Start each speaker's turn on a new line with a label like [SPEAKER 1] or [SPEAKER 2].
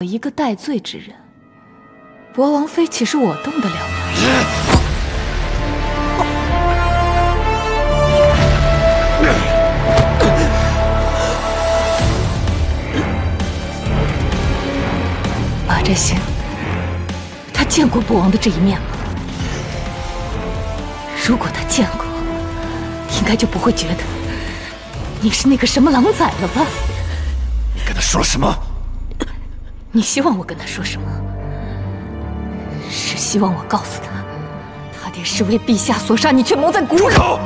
[SPEAKER 1] 我一个戴罪之人，博王妃岂是我动得了的？马占星，他见过博王的这一面吗？如果他见过，应该就不会觉得你是那个什么狼崽了吧？
[SPEAKER 2] 你跟他说了什么？
[SPEAKER 1] 你希望我跟他说什么？是希望我告诉他，他爹是为陛下所杀，你却蒙在鼓里。
[SPEAKER 2] 住口！